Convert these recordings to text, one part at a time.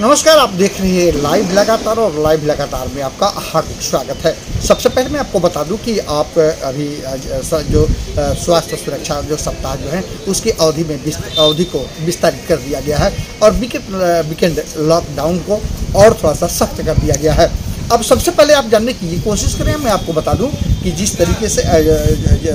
नमस्कार, आप देख रहे हैं लाइव लगातार और लाइव लगातार में आपका हार्दिक स्वागत है। सबसे पहले मैं आपको बता दूँ कि आप अभी जो स्वास्थ्य सुरक्षा जो सप्ताह जो है, उसकी अवधि में अवधि को विस्तारित कर दिया गया है और वीकेंड लॉकडाउन को और थोड़ा सा सख्त कर दिया गया है। अब सबसे पहले आप जानने की कोशिश करें, मैं आपको बता दूँ कि जिस तरीके से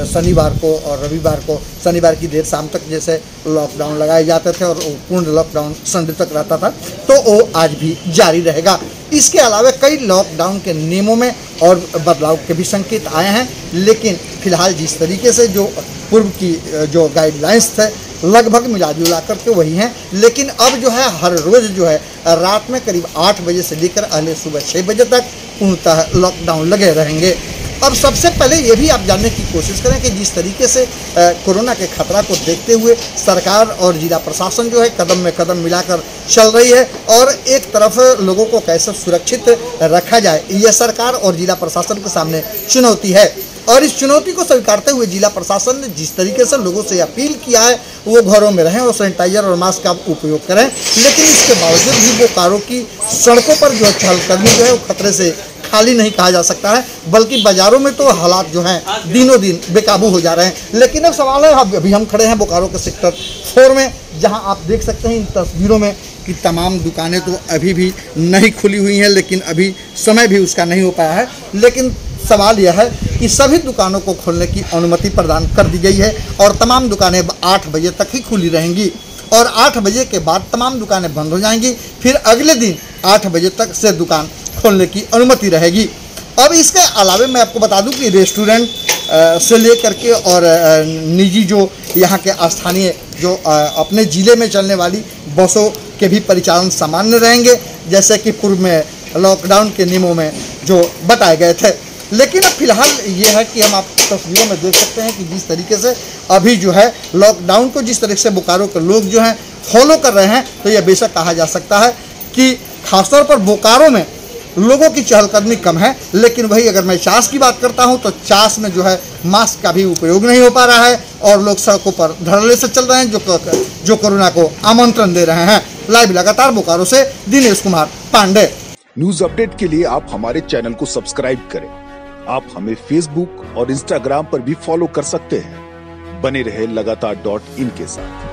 शनिवार को और रविवार को, शनिवार की देर शाम तक जैसे लॉकडाउन लगाए जाते थे और पूर्ण लॉकडाउन संडे तक रहता था तो वो आज भी जारी रहेगा। इसके अलावा कई लॉकडाउन के नियमों में और बदलाव के भी संकेत आए हैं, लेकिन फ़िलहाल जिस तरीके से जो पूर्व की जो गाइडलाइंस थे, लगभग मिला जुला करके वही हैं। लेकिन अब जो है, हर रोज़ जो है, रात में करीब आठ बजे से लेकर अगले सुबह छः बजे तक पूर्णतः लॉकडाउन लगे रहेंगे। अब सबसे पहले ये भी आप जानने की कोशिश करें कि जिस तरीके से कोरोना के खतरा को देखते हुए सरकार और जिला प्रशासन जो है कदम में कदम मिलाकर चल रही है और एक तरफ़ लोगों को कैसे सुरक्षित रखा जाए यह सरकार और जिला प्रशासन के सामने चुनौती है। और इस चुनौती को स्वीकारते हुए जिला प्रशासन ने जिस तरीके से लोगों से अपील किया है, वो घरों में रहें और सैनिटाइजर और मास्क का उपयोग करें। लेकिन इसके बावजूद भी वो कारों की सड़कों पर जो चहलकदमी जो है, वो खतरे से खाली नहीं कहा जा सकता है, बल्कि बाजारों में तो हालात जो हैं, दिनों दिन बेकाबू हो जा रहे हैं। लेकिन अब सवाल है अभी हम खड़े हैं बोकारो के सेक्टर फोर में, जहाँ आप देख सकते हैं इन तस्वीरों में कि तमाम दुकानें तो अभी भी नहीं खुली हुई हैं, लेकिन अभी समय भी उसका नहीं हो पाया है। लेकिन सवाल यह है कि सभी दुकानों को खोलने की अनुमति प्रदान कर दी गई है और तमाम दुकानें आठ बजे तक ही खुली रहेंगी। और आठ बजे के बाद तमाम दुकानें बंद हो जाएँगी, फिर अगले दिन आठ बजे तक से दुकान खोलने की अनुमति रहेगी। अब इसके अलावा मैं आपको बता दूँ कि रेस्टोरेंट से लेकर के और निजी जो यहाँ के स्थानीय जो अपने ज़िले में चलने वाली बसों के भी परिचालन सामान्य रहेंगे, जैसे कि पूर्व में लॉकडाउन के नियमों में जो बताए गए थे। लेकिन अब फ़िलहाल ये है कि हम आप तस्वीरों में देख सकते हैं कि जिस तरीके से अभी जो है लॉकडाउन को जिस तरीके से बोकारो के लोग जो हैं फॉलो कर रहे हैं तो यह बेशक कहा जा सकता है कि खासतौर पर बोकारो में लोगों की चहलकदमी कम है, लेकिन वही अगर मैं चास की बात करता हूँ तो चास में जो है मास्क का भी उपयोग नहीं हो पा रहा है, और लोग सड़कों पर धरने से चल रहे हैं, जो जो कोरोना को आमंत्रण दे रहे हैं। लाइव लगातार बोकारो से दिनेश कुमार पांडे। न्यूज़ अपडेट के लिए आप हमारे चैनल को सब्सक्राइब करें। आप हमें फेसबुक और इंस्टाग्राम पर भी फॉलो कर सकते हैं। बने रहे लगातार डॉट इन के साथ।